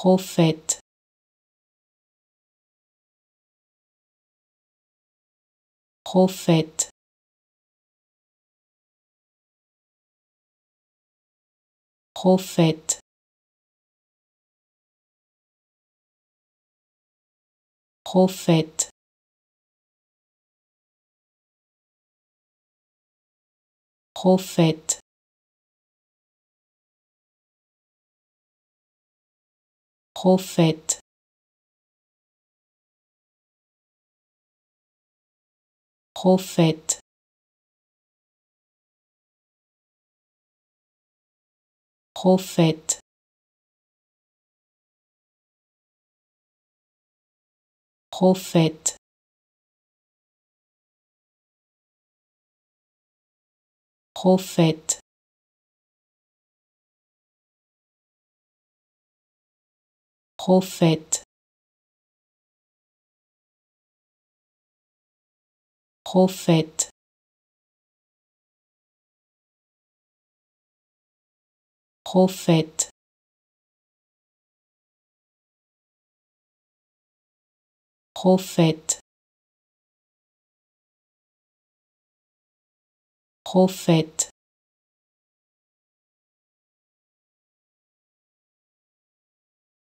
prophète. Prophète. Prophète. Prophète. Prophète prophète. Prophète. Prophète. Prophète. Prophète prophète. Prophète. Prophète. Prophète. Prophète